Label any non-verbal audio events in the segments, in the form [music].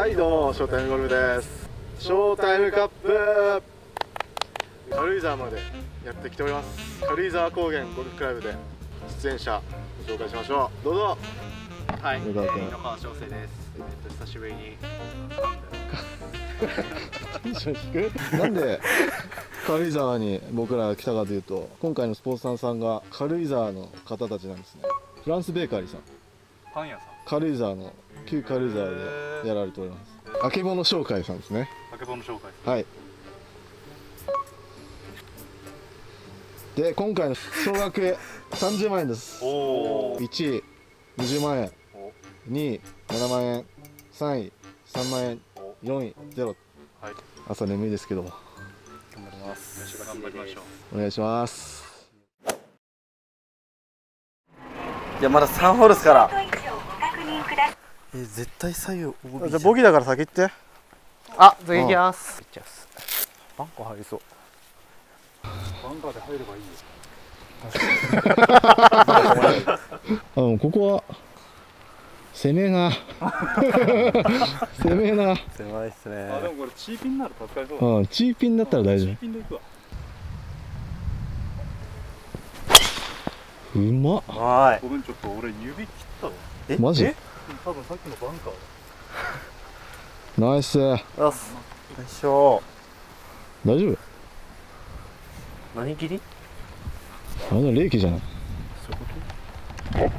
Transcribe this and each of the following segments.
はいどうもショータイムゴルフです。ショータイムカップ。軽井沢までやってきております。軽井沢高原ゴルフクラブで出演者ご紹介しましょう。どうぞ。はい、小川君井ノ川翔生です。えっと久しぶりに。[laughs] なんで軽井沢に僕らが来たかというと今回のスポーツさんさんが軽井沢の方たちなんですね。フランスベーカリーさん。パン屋さん。軽井沢の旧軽井沢でやられております。あけぼの商会さんですね。あけぼの紹介。はい。で今回の総額30万円です。おお。1位20万円。お2位7万円。3位3万円。お4位ゼロ。はい。朝眠いですけど頑張ります。頑張りましょう。お願いします。いやまだ3ホールですからえ絶対左右 OB じゃあボギーだから先行って。あ次行きます。いっちゃバンカー入りそう。バンカーで入ればいいよ。あのここは攻めな。[laughs] 攻めな。狭いっすね。あでもこれチーピンになると助かりそうだ。うんチーピンだったら大丈チーピンでいくわ。うまっ。はごめんちょっと俺指切ったわ。いえマジ？え？多分さっきのバンカー。ナイスよし。よいしょ大丈夫？何切り？あれ冷気じゃない？そういう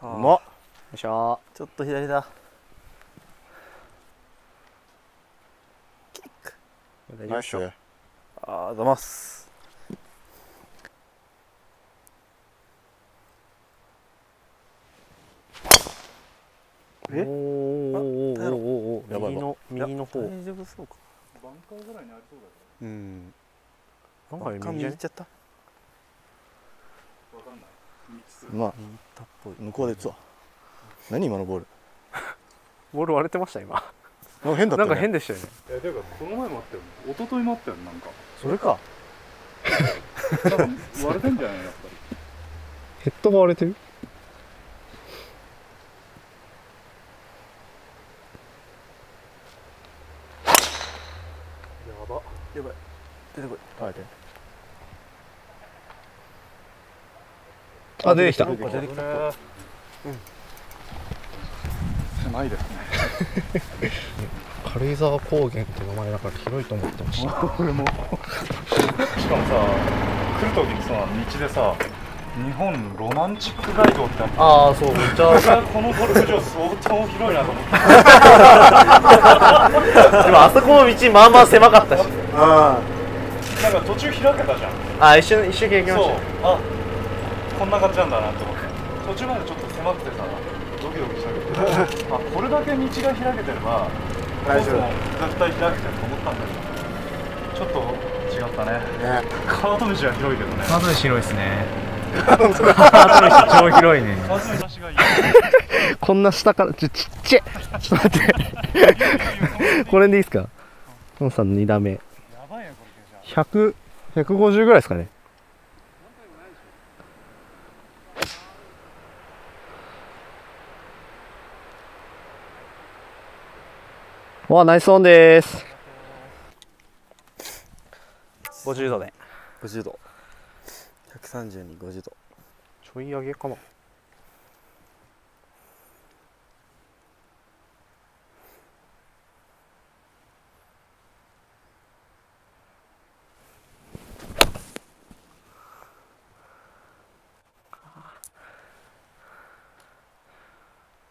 こうまっ。よいしょ。ちょっと左だキック大丈夫でしょありがとうございますえ？おーおーおーおーおーやばい右の右の方大丈夫そうか。バンカーぐらいにありそうだうんけなんか右じゃねっちゃったど。わかんない。まあ向こうで打つわ何今のボールボール割れてました今なんか変だったね。なんか変でしたよね。いやてかこの前もあったよ。一昨日もあったよなんか。それか。多分割れてんじゃないやっぱり。ヘッドが割れてる？やば。やばい。出てこい。はいあ出てきた。出てきた。出てきた狭いですね。[laughs] 軽井沢高原って名前だから広いと思ってました。[laughs] 俺も。しかもさ来る時にさ道でさ日本ロマンチックガイドってあってああそうめっちゃ。俺はこのゴルフ場相当広いなと思って。[laughs] でもあそこの道まあまあ狭かったし。あなんか途中開けたじゃん。あ一瞬一瞬行きまそう。したあこんな感じなんだなと思って。途中までちょっと狭くてさあこれだけ道が開けてれば大丈夫。絶対開けてると思ったんだけどちょっと違ったね。あね。カート飯は広いけどね。カート飯広いですね。カート飯超広いね。カート飯がいい。こんな下からちょちっちゃい。ちょっと待って。これでいいですか？ノンさんの2打目。やばいねこれ。じゃ100 150ぐらいですかねわあナイスオンです。50度で50度。130に50度。ちょい上げかなよ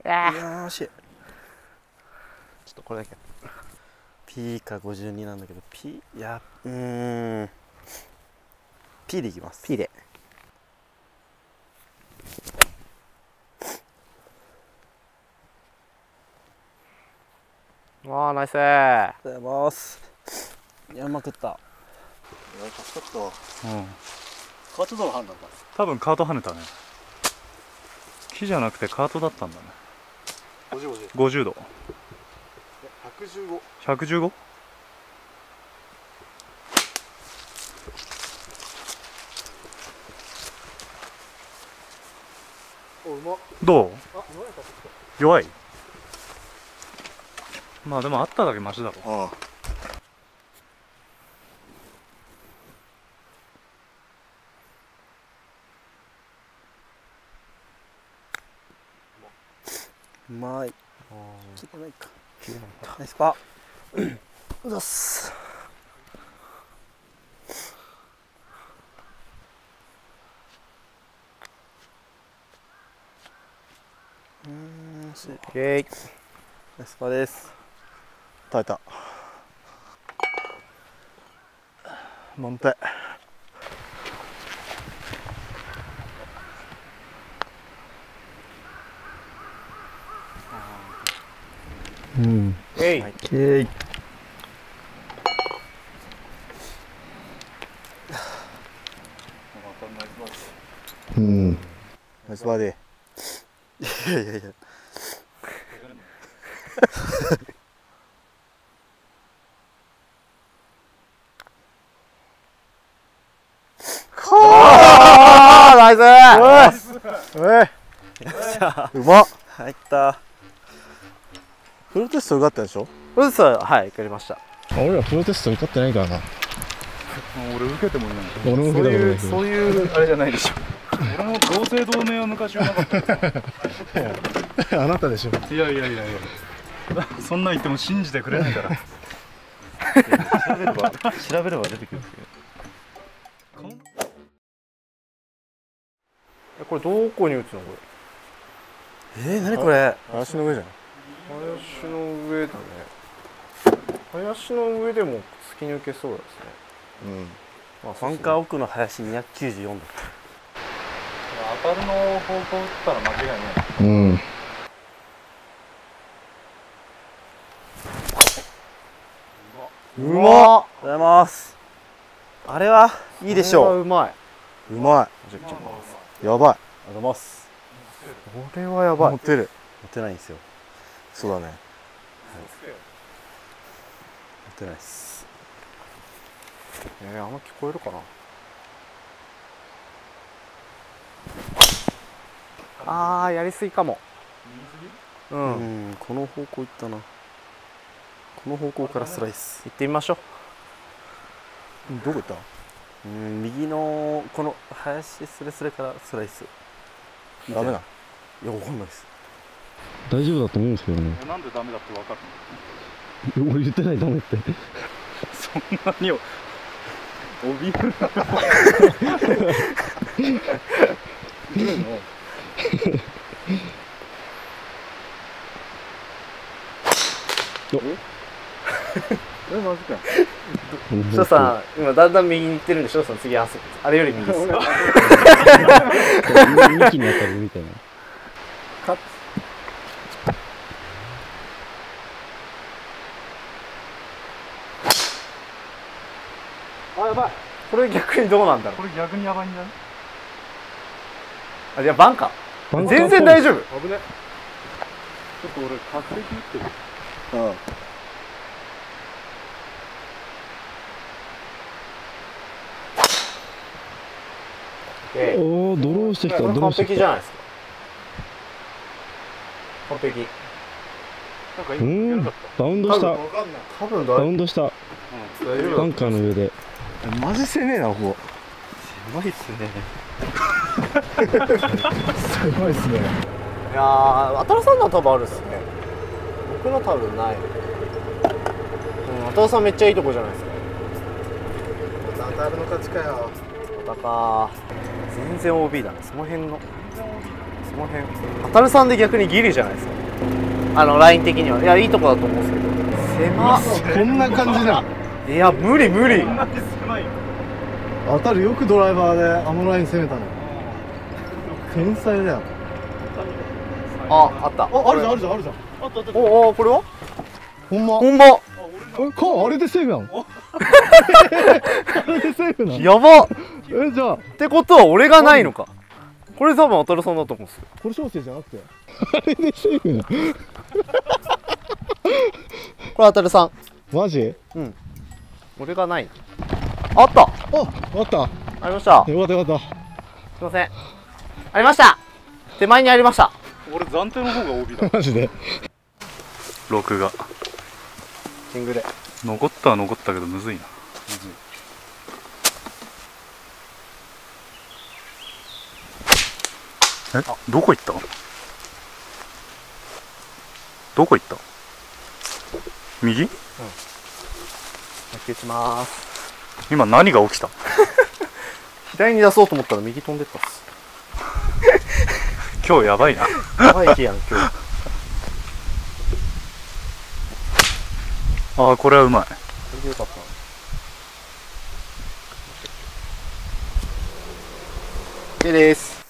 ー。しちょっとこれだけ。P か52なんだけど P いやうーん。P でいきます。P で。わあナイス。ありがとうございます。いやうまくった。ちょっとうん。カートドの判断だ多分カート跳ねたね。木じゃなくてカートだったんだね。5050 50度115 115? あおうま。っどう？弱い。まあでもあっただけマシだろ。あうまい。切れないかナイスパー。うざっすうーん惜しいオッケー。ナイスパーです。耐えた。満点うん。えいはい。オッケーうん。ナイスバーディいやいやいや。ナイス。ーえい。うまっ。入ったフルテスト受かったでしょ？そうですはい受かりました。俺らフルテスト受かってないからな。俺受けてもいない俺もそういう受けたことないそういうあれじゃないでしょ。俺も同姓同名は昔はなかった。あなたでしょ。いやいやいやいや。そんなん言っても信じてくれないから。調べれば調べれば出てくるんですけどこれどこに打つの？これ。えー、何これ？林の上じゃん林の上だね。林の上でも突き抜けそうですね。うん。まあバンカー奥の林294だ。当たるの方向打ったら間違いないうん。うまっありがとうございます。あれはいいでしょう。うまい。うまい。やばい。ありがとうございます。これはやばい。持ってる。持ってないんですよそうだね。持ってないです。えー、あんま聞こえるかな？あーやりすぎかも。う、うん。んこの方向行ったな。この方向からスライス。行ってみましょう。どこ行った？うん右のこの林スレスレからスライス。ダメだ。いやわかんないです大丈夫だと思うんですけどね。なんでダメだって分かる俺言ってないダメって。のそんなに怯える [laughs] え？マジか翔さん今だんだん右に行ってるんで翔さん次あそあれより右です幹 [laughs] に当たるみたいなばい。これ逆にどうなんだろう。これ逆にやばいんじゃない？あじゃあバンカバンカーっぽい全然大丈夫。危ね。ちょっと俺打ってる。うん。えおおドローしてきたドローしてきた璧じゃないですか。完璧。なんかう今んバウンドした。多分バウンドした。バンカーの上でマジ攻めえなここ狭いっすねすごいっすねいやー、渡さんのは多分あるっすね。僕の多分ない。うん、渡さんめっちゃいいとこじゃないですか。当たるの勝ちかよ渡か全然 OB だね。その辺の。その辺。渡さんで逆にギリじゃないですか。あの、ライン的には。いや、いいとこだと思うんですけど。狭っ。こんな感じだいや、無理無理。当たるよくドライバーであのライン攻めたの天才だよあ、あった。ああるじゃんあるじゃんあるじゃんおお、これは？ほんまほんま。えかあれでセーフやんあれでセーフなんやばっ。えじゃあってことは俺がないのか。これ多分渡さんだと思うんですよ。これ小生じゃなくてあれでセーフなんこれ渡さん。マジ？俺がない。あった。ああった。よありました。かったよかった。すいません。ありました。手前にありました。俺暫定の方が OB だ。[laughs] マジで。6がキングで残ったは残ったけどむずいな。え？どこ行った？どこ行った？右？野球します。今何が起きた？[laughs] 左に出そうと思ったら右飛んでったっす。[laughs] 今日やばいな。やばい日やん今日。[laughs] ああこれはうまい。これでよかった。な OK です。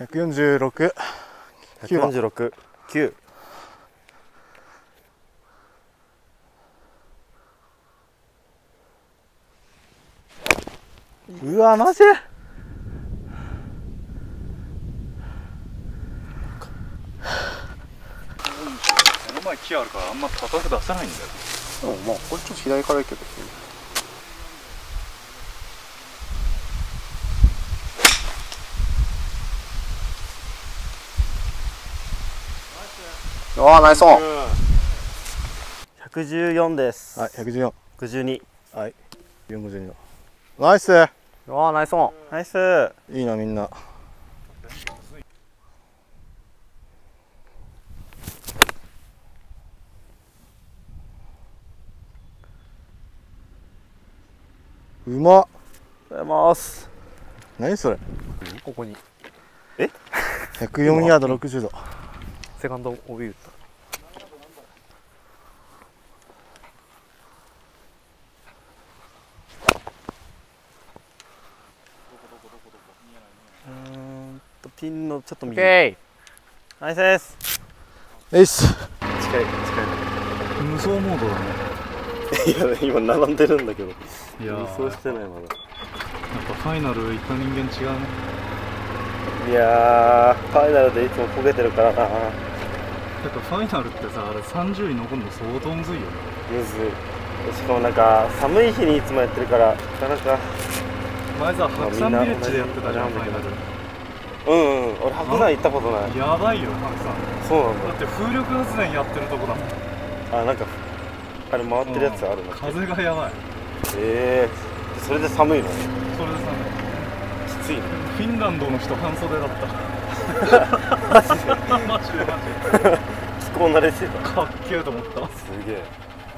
146 146 9うわマジ？この前木あるからあんま高く出せないんだよ。でもまあこれちょっと左からいけどああナイスオン。114です。はい114 62はい。452ナイスああナイスオン。ナイス。いいなみんな。うまっ。ございます。何それ？ここに。104ヤード60度。セカンド帯打ったうーんとピンのちょっと右。OK ナイスです。えいっす近い近無双モードだね。いいや今並んでるんだけど。いや理ー。やっ想してないまだ。ぱファイナル行った人間違うね。いやーファイナルでいつも焦げてるからな。やっぱファイナルってさあれ30位残るの相当むずいよね。むずい。しかもなんか寒い日にいつもやってるからなかなか。前さまあ白山ビレッジでやってたじゃんファイナルうんうん俺白山行ったことない。やばいよ白山そうなんだ。って風力発電やってるとこだもん。だあなんかあれ回ってるやつあるの？風がやばい。ええそれで寒いの？それでさきついね。フィンランドの人半袖だった。マジで？マジで。気候慣れしてたかっけえと思った。すげえ。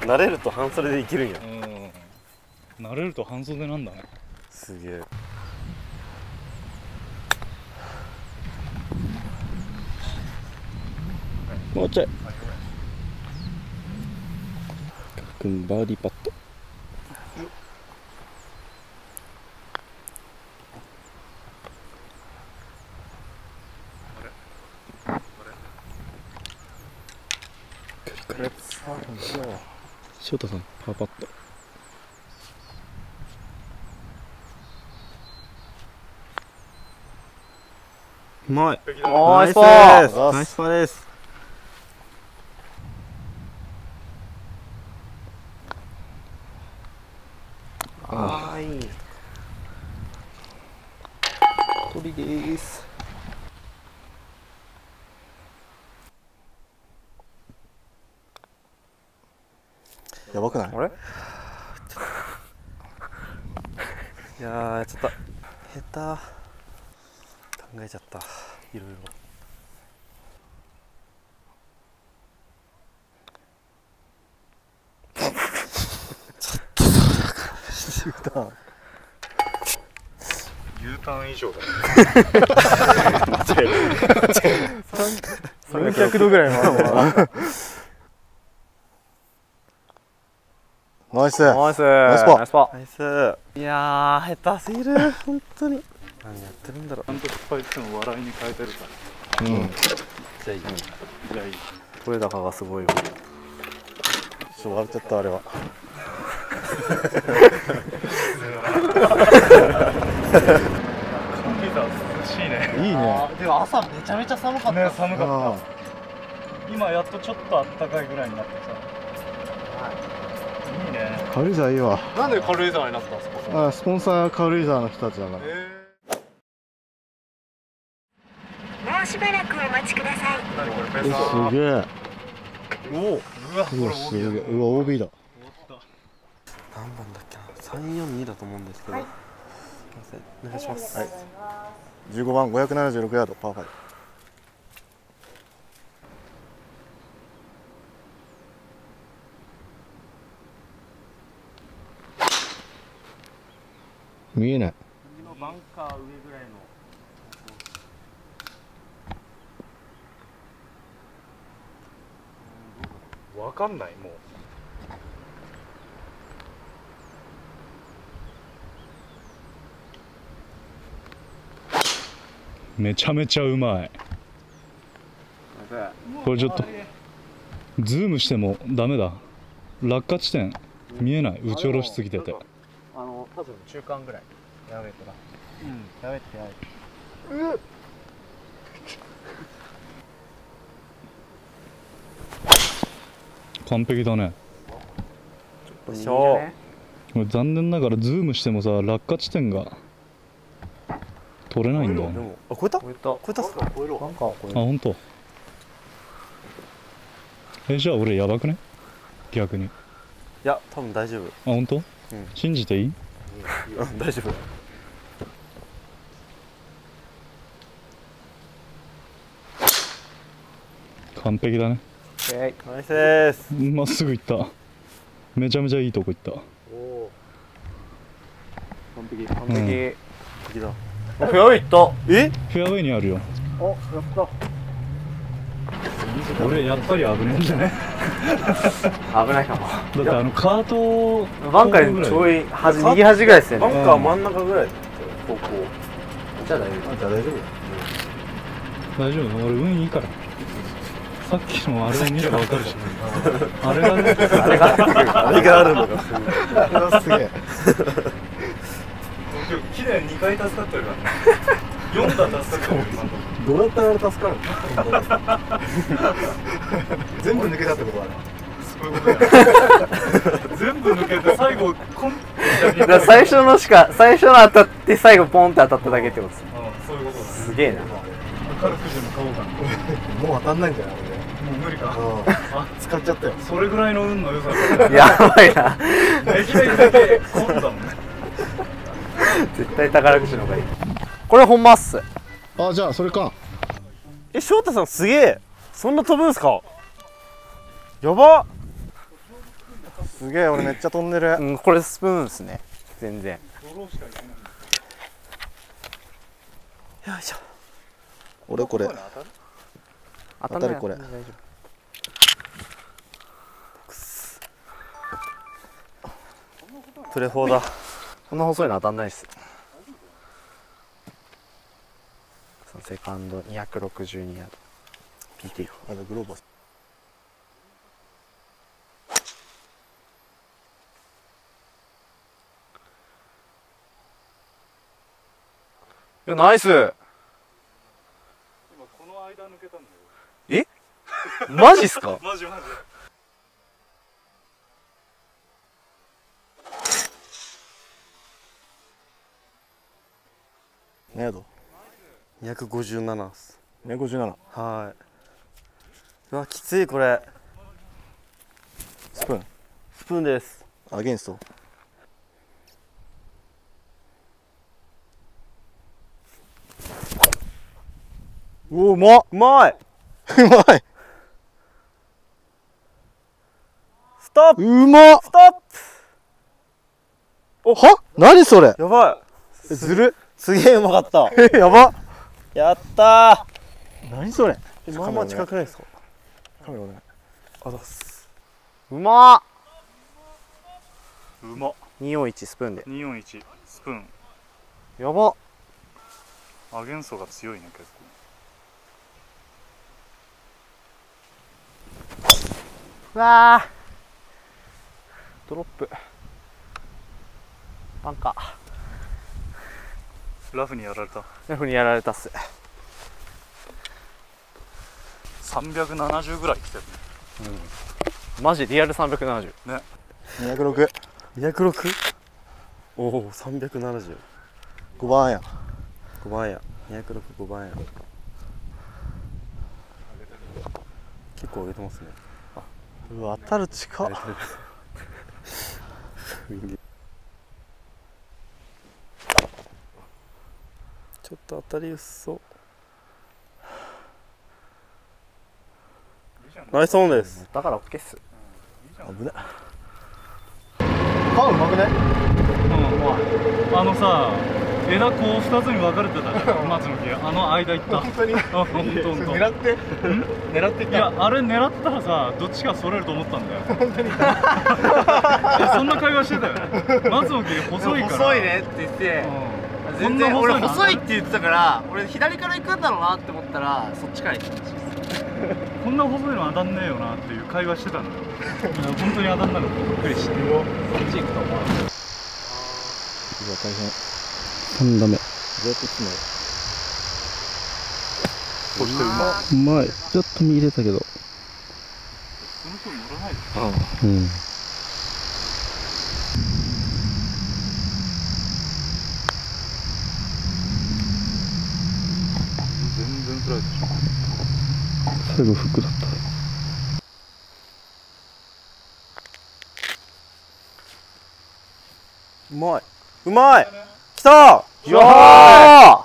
慣れると半袖で生きるんや。うん。慣れると半袖なんだね。すげえもうちょい。くんバーディーパット。翔太さんパーパット。うまい。ナイスパーナイスナイスパーですあーいい鳥ですやばくないあれいやーちょっと下手考えちゃったいろいろちょっと U ターン以上だね。400度ぐらい回るわナイスナイスナイスパナイスパナイスいやー下手すぎる本当に何やってるんだろうちゃんと失敗しても笑いに変えてるからうんじゃあいいいやいい取れ高がすごいよちょっと笑っちゃったあれはしい。ね [laughs] いいね。でも朝めちゃめちゃ寒かった。ね寒かあった。今やっとちょっとあったかいぐらいになってさい。いね。軽井沢いいわ。なんで軽井沢になったんですか？あスポンサー軽井沢の人たちだから。えうしばらくお待ちください。何これペーすげえ。おおうわすげえ。OB だうわ OB だ何番だ342だと思うんですけど、すいませんお願いします、はい。15番576ヤードパー5見えない。バンカー上ぐらいの。わかんないもうめちゃめちゃうまい。これちょっとズームしてもダメだ。落下地点見えない。打ち下ろしすぎてて。あの多分中間ぐらい。やべえからうん。やべってやべっ。て完璧だね。よいしょこれ残念ながらズームしてもさ落下地点が取れないんだ。あ超えた？超超えた。超えたっすか？超えるバンカーを超えあ本当。えじゃあ俺やばくね？逆に。いや多分大丈夫。あ本当？信じていい？うん大丈夫。完璧だね。るナイスです。まっすぐ行った。めちゃめちゃいいとこ行った。おお完璧完うん。璧敵だフェアウェイ行った。え？フェアウェイにあるよ。おやった。俺やっぱり危ねえんじゃね？危ないかも。だってあのカートバンカーにちょい端右端ぐらいですよバンねカー真ん中ぐらいここじゃあ大丈あじゃあ大丈夫。大丈夫。俺運いいから。さっきのあれを見ればわかるし。[laughs] あれがね。夫あれがあれがあるのか。すげえ今日綺麗に2回助かってるからね。[laughs] 4打助かってるどうやったら俺助かるの？[laughs] 全部抜けたってことはね。そういうことや。全部抜けて最後コンだ最初のしか最初の当たって最後ポンって当たっただけってことですうんそういうことだね。すげえな。宝くじでも買おうかなもう当たんないんじゃないもう無理か。俺あ使っちゃったよ。それぐらいの運の良さだね。やばいな。できるだけコンだもんね [laughs] 絶対宝くじの方がいい。これほんまっす。あじゃあそれか。え翔太さんすげえ。そんな飛ぶんすか？やば。すげえ俺めっちゃ飛んでる。うんこれスプーンっすね。全然。よいしょ俺これ当当たるこれ。大丈プレフォーだ。夫こんな細いの当たんないっす。そのセカンド262ヤード。PT あのグローバーいやナイス。今この間抜けたんだよ。マジっすか？[laughs] マジマジ何ヤード257っす。257はーい。うわきついこれ。スプーン？スプーンです。アゲンスト？うおうまっ。うまい。うまい。ストップ。うまっ。ストッおは？何それ？プやばい。ずるすげえうまかった。え [laughs] やば。やった何それ。ーまあまあ近くないですか？カメラお願い。あざっす。うまっ。うまっ。241スプーンで。241スプーン。やばアゲンストが強いね結構。うわー。ドロップ。バンカラフにやられた。ーラフにやられたっす。370ぐらい来てるね。マジリアル370 206 206? おお370 5番や。5番や。2065番や。結構上げてますね。うわ当たる近っ [laughs] ちょっと当たり薄そう。ナイスオンです。だから OK っす。危ねパン。うまくねうんあのさ枝こう2つに分かれてたじゃん。[laughs] 松の木あの間行った。本当に？あほんとほんと狙って狙っていやあれ狙ったらさどっちかそれると思ったんだよ。本当に？[laughs] そんな会話してたよね。松の木細いから。[laughs] 細いねって言って。うん全然俺こんな細いの細いって言ってたから俺左から行くんだろうなって思ったらそっちから行ったこんな細いの当たんねえよなっていう会話してたんだよ本当に当たんなくてびっくりしてそっち行くと。思わなかっ大変3打目。どうやって打つのそしてうまうまい。ちょっと見入れたけど。たその人乗らないでうん全然スライドし最後フックだった。うまい。うまい。きた。よー。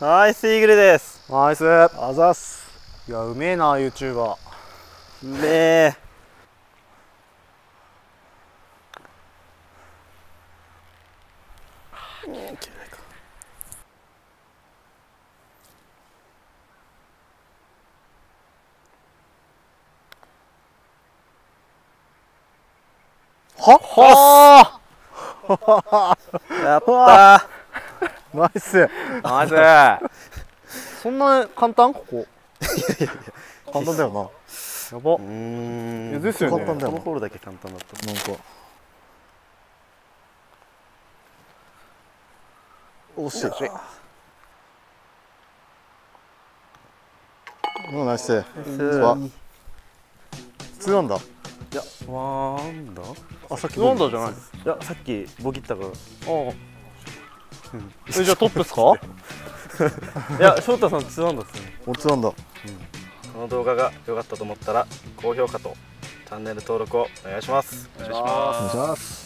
ナイスイーグルです。ナイス。あざっす。いやうめえな YouTuber ねえは？っはやったナイスナイスそんな簡単ここ簡単だよなやばうんいやですよね簡単だよこのホールだけ簡単だったなんかおっしゃうんナイス普通なんだわーんだあさっき飲んだじゃない。いやさっきボギったから。ああ。えじゃあトップっすか？[laughs] いや翔太さんツーアンダーですね。おつなん。だこの動画が良かったと思ったら高評価とチャンネル登録をお願いします。お願いします